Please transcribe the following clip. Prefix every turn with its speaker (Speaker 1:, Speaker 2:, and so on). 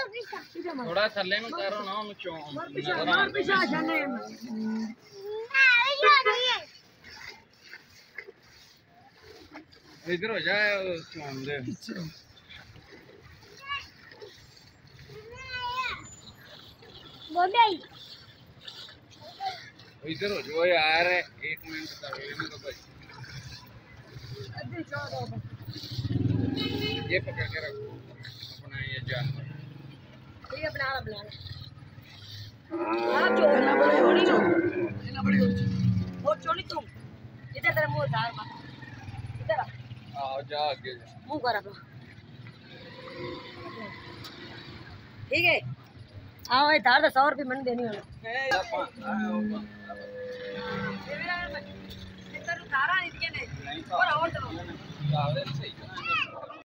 Speaker 1: थोड़ा थल्ले में करो ना हम चो
Speaker 2: और पीछे आ जाने।
Speaker 1: इधर हो जाए चोम दे। इधर हो जाओ यार एक मिनट कर लेने दो भाई। ये पकड़ के रखो। अपना ये जानवर
Speaker 2: ठीक है। बना ला बना ला आप चोर ना बड़े होनी। नो ना बड़ी होनी और चोली तुम इधर तेरा मुँह धार मार इधर आ
Speaker 1: आओ जा आगे
Speaker 2: मुँह कर अपना ठीक है। हाँ भाई धार तो सौ रुपये मन देनी होना धारा नहीं दिए ने और और तो